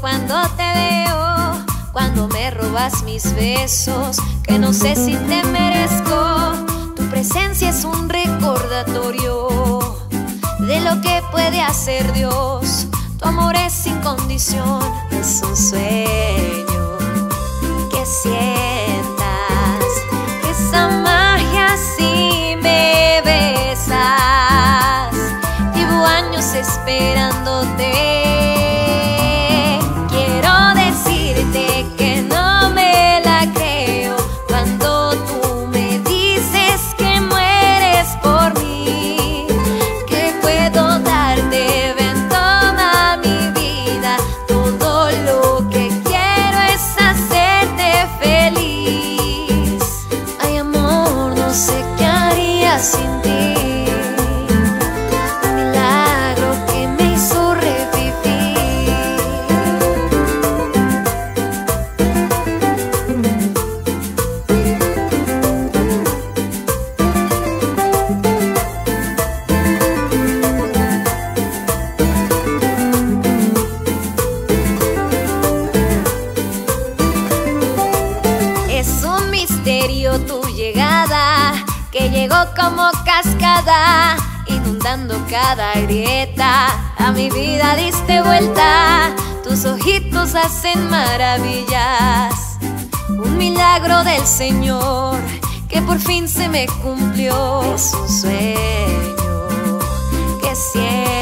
cuando me robas mis besos, que no sé si te merezco. Tu presencia es un recordatorio de lo que puede hacer Dios. Tu amor es sin condición, es un sueño que sientas esa magia si me besas. Llevo años esperándote. Que llegó como cascada, inundando cada grieta. A mi vida diste vuelta, tus ojitos hacen maravillas. Un milagro del Señor, que por fin se me cumplió. Es un sueño que siento